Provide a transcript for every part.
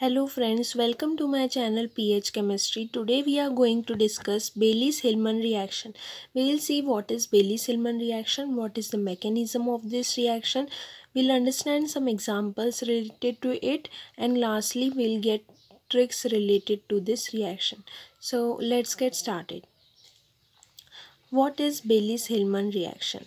Hello friends, welcome to my channel pH Chemistry. Today we are going to discuss Baylis-Hillman reaction. We will see what is Baylis-Hillman reaction, what is the mechanism of this reaction. We'll understand some examples related to it and lastly we'll get tricks related to this reaction. So let's get started. What is Baylis-Hillman reaction?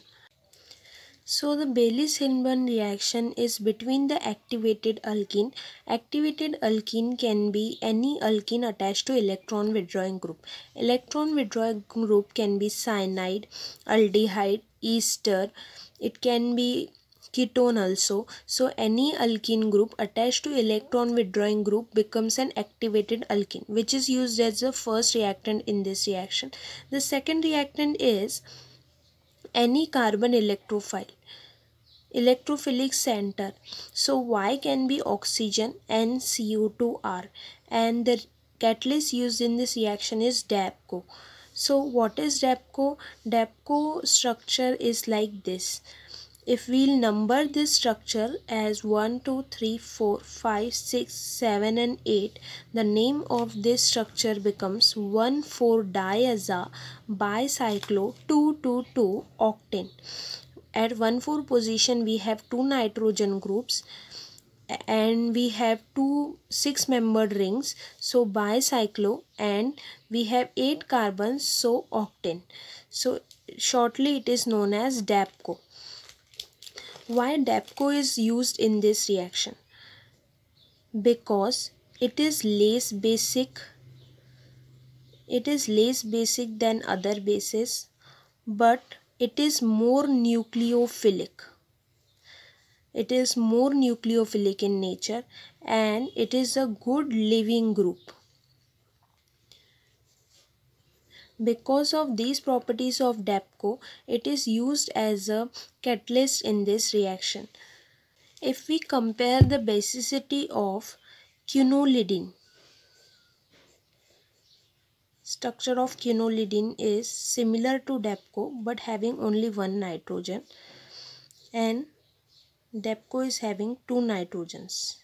So the Baylis-Hillman reaction is between the activated alkene. Activated alkene can be any alkene attached to electron withdrawing group. Electron withdrawing group can be cyanide, aldehyde, ester. It can be ketone also. So any alkene group attached to electron withdrawing group becomes an activated alkene which is used as the first reactant in this reaction. The second reactant is any carbon electrophile electrophilic center. So y can be oxygen and co2r and the catalyst used in this reaction is dabco. So what is dabco? Dabco structure is like this if we'll number this structure as 1 2 3 4 5 6 7 and 8 the name of this structure becomes 1 4 diaza bicyclo 2 2 2 octane. At 1 4 position we have two nitrogen groups and we have two six membered rings so bicyclo and we have eight carbons so octane. So shortly it is known as dabco why dabco is used in this reaction. Because it is less basic it is less basic than other bases but it is more nucleophilic. It is more nucleophilic in nature and it is a good leaving group because of these properties of dabco it is used as a catalyst in this reaction if we compare the basicity of quinuclidine Structure of quinuclidine is similar to Dabco but having only one nitrogen and Dabco is having two nitrogens.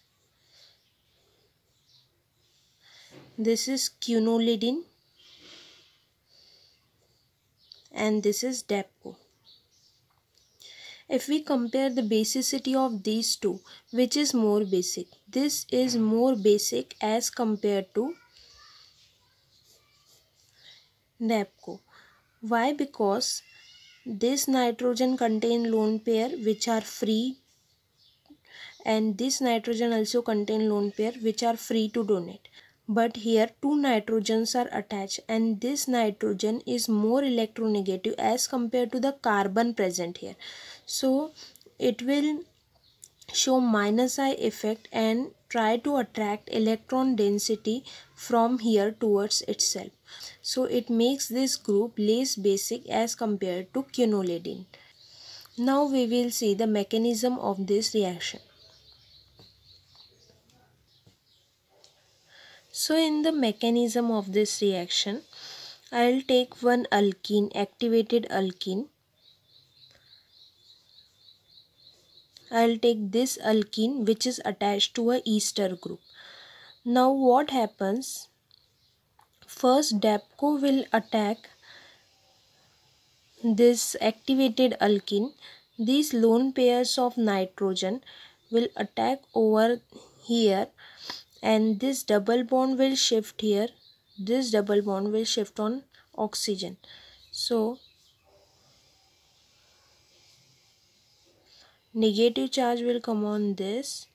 This is quinuclidine and this is Dabco. If we compare the basicity of these two, which is more basic? This is more basic as compared to Dabco. Why? Because this nitrogen contain lone pair which are free and this nitrogen also contain lone pair which are free to donate. But here two nitrogens are attached and this nitrogen is more electronegative as compared to the carbon present here. So it will show minus I effect and try to attract electron density from here towards itself. So it makes this group less basic as compared to quinuclidine. Now we will see the mechanism of this reaction. So in the mechanism of this reaction, I'll take one alkene, activated alkene I'll take this alkene which is attached to a ester group. Now what happens? First Dabco will attack this activated alkene. These lone pairs of nitrogen will attack over here and this double bond will shift here. This double bond will shift on oxygen. So negative charge will come on this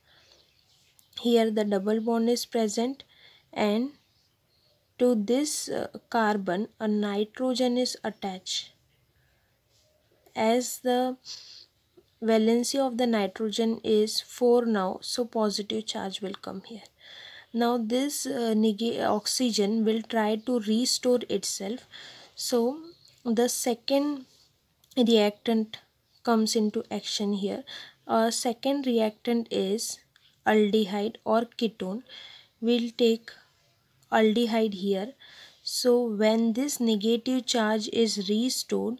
here the double bond is present and to this uh, carbon a nitrogen is attached as the valency of the nitrogen is 4 now so positive charge will come here now this uh, oxygen will try to restore itself so the second reactant comes into action here. A second reactant is aldehyde or ketone. We'll take aldehyde here. So when this negative charge is restored,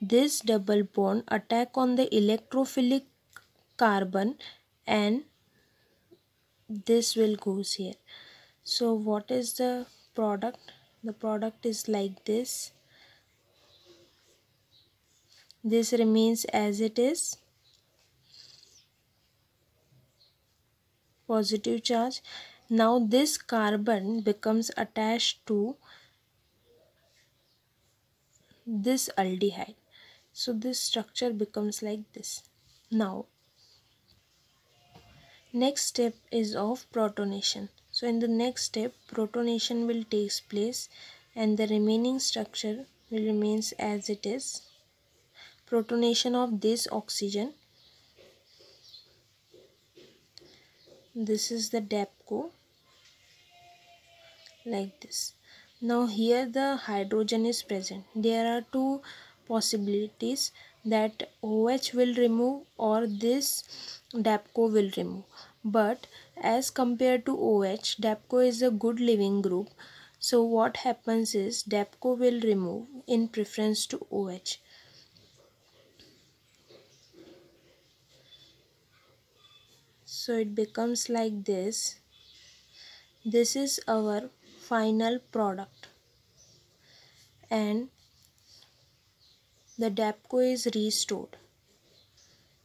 this double bond attack on the electrophilic carbon and this will goes here. So what is the product? The product is like this. This remains as it is. Positive charge. Now this carbon becomes attached to this aldehyde. So this structure becomes like this. Now next step is of protonation. So in the next step protonation will takes place and the remaining structure will remains as it is. Protonation of this oxygen. This is the dabco. Like this. Now here the hydrogen is present. There are two possibilities that OH will remove or this DABCO will remove. But as compared to OH DABCO is a good leaving group. So what happens is DABCO will remove in preference to OH so it becomes like this. This is our final product. And the DABCO is restored.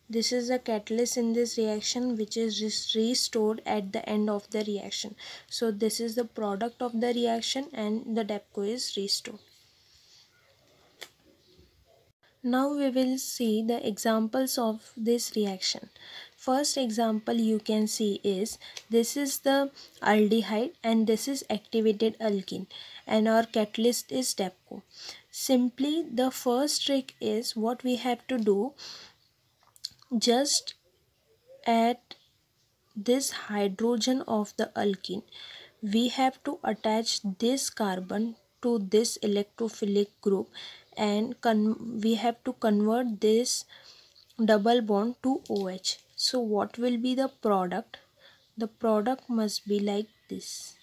This is the catalyst in this reaction which is restored at the end of the reaction. So this is the product of the reaction and the DABCO is restored. Now we will see the examples of this reaction. First example you can see is this is the aldehyde and this is activated alkene and our catalyst is DABCO simply the first trick is what we have to do just at this hydrogen of the alkene we have to attach this carbon to this electrophilic group and we have to convert this double bond to OH. So what will be the product? The product must be like this.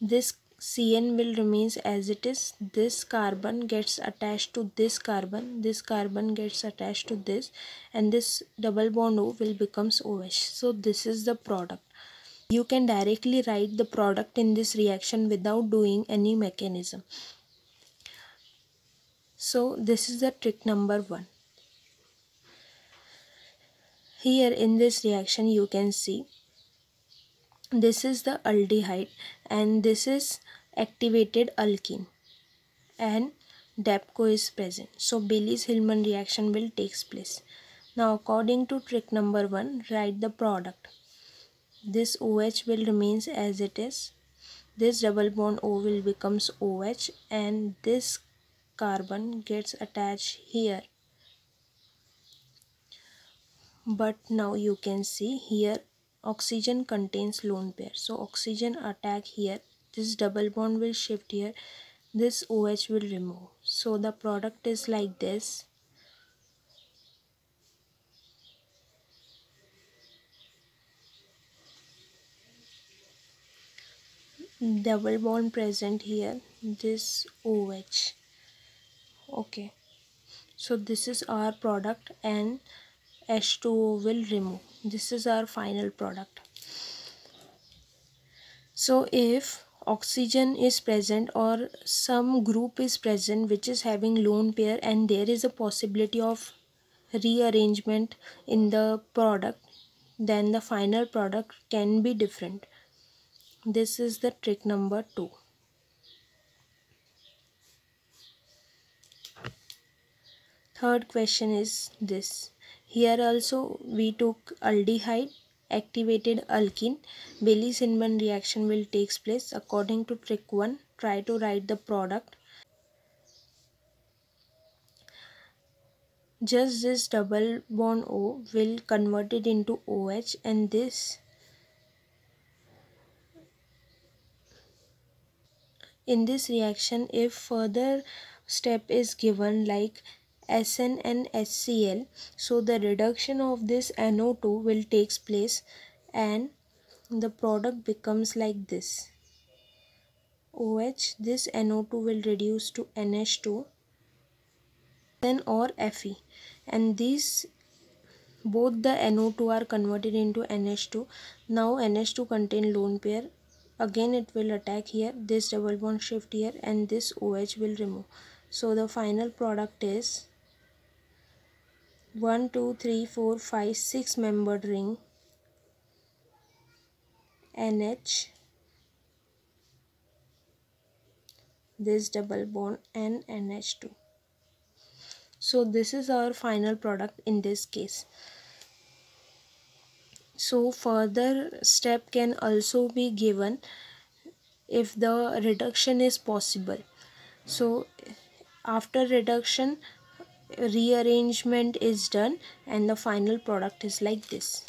This Cn will remains as it is. This carbon gets attached to this carbon. This carbon gets attached to this. And this double bond O will becomes OH so this is the product. You can directly write the product in this reaction without doing any mechanism. So this is the trick number one. Here in this reaction you can see this is the aldehyde and this is activated alkene and DABCO is present. So Baylis-Hillman reaction will takes place. Now according to trick number 1 write the product. This OH will remains as it is. This double bond O will becomes OH and this carbon gets attached here. But now you can see here oxygen contains lone pair. So oxygen attack here. This double bond will shift here. This OH will remove. So the product is like this. Double bond present here. This OH okay. So this is our product and H2O will remove. This is our final product. So if oxygen is present or some group is present which is having lone pair and there is a possibility of rearrangement in the product then the final product can be different. This is the trick number 2 third question is this here also we took aldehyde activated alkene, Baylis-Hillman reaction will takes place according to trick 1. Try to write the product. Just this double bond O will convert it into OH and this in this reaction if further step is given like SN and HCl so the reduction of this NO2 will takes place and the product becomes like this. OH this NO2 will reduce to NH2 then or Fe and this both the NO2 are converted into NH2 now NH2 contain lone pair. Again it will attack here. This double bond shift here and this OH will remove. So the final product is 1 2 3 4 5 6 membered ring. NH this double bond and NH2 so this is our final product in this case. So further step can also be given if the reduction is possible. So after reduction rearrangement is done and the final product is like this.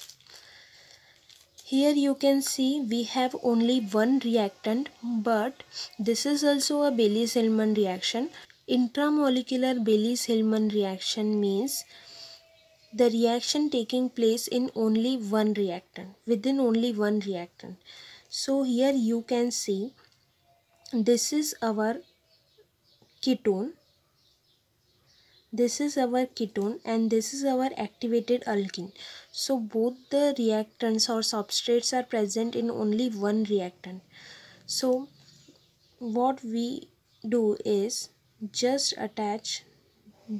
Here you can see we have only one reactant but this is also a Baylis-Hillman reaction. Intramolecular Baylis-Hillman reaction means the reaction taking place in only one reactant within only one reactant. So here you can see this is our ketone this is our ketone and this is our activated alkene so both the reactants or substrates are present in only one reactant so what we do is just attach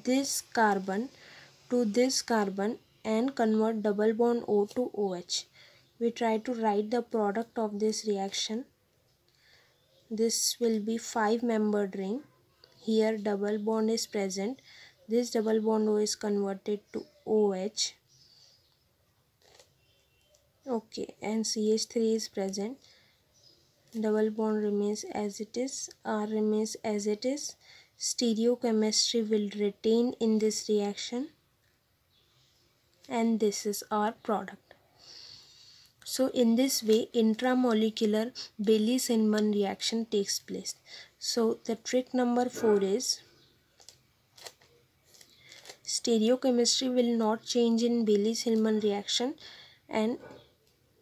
this carbon to this carbon and convert double bond O to OH. We try to write the product of this reaction. This will be 5 membered ring. Here double bond is present. This double bond O is converted to OH. Okay and CH3 is present. Double bond remains as it is. R remains as it is. Stereochemistry will retain in this reaction and this is our product. So in this way intramolecular Baylis-Hillman reaction takes place. So the trick number 4 is stereochemistry will not change in Baylis-Hillman reaction and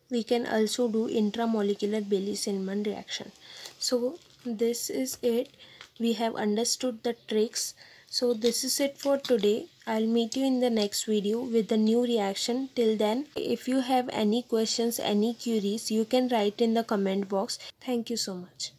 we can also do intramolecular Baylis-Hillman reaction. So this is it. We have understood the tricks so this is it for today. I'll meet you in the next video with a new reaction. Till then, if you have any questions, any queries, you can write in the comment box. Thank you so much.